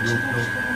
有有。